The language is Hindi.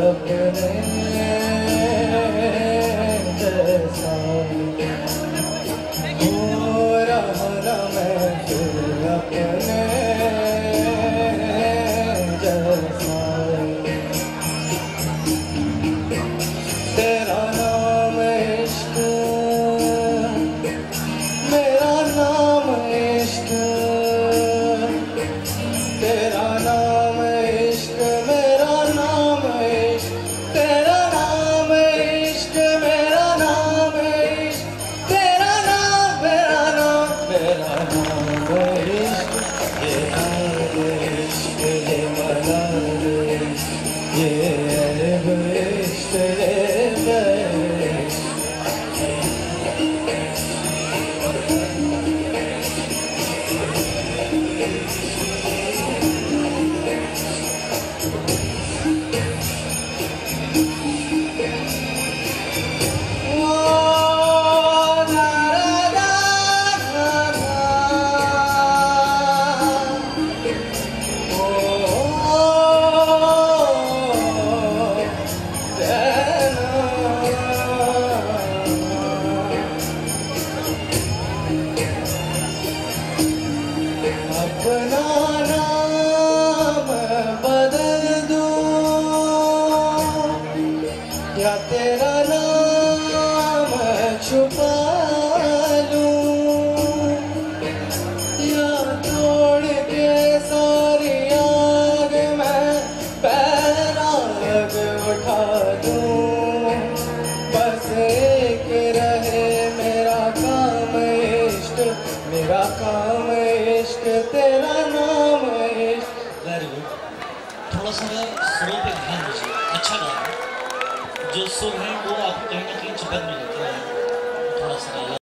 up your name या तेरा तेरा नाम है। वेरी गुड थोड़ा सा सुरों पे ध्यान दीजिए। अच्छा गा जो सुर है, वो आपको कहीं ना कहीं चिपक में लेते हैं। थोड़ा सा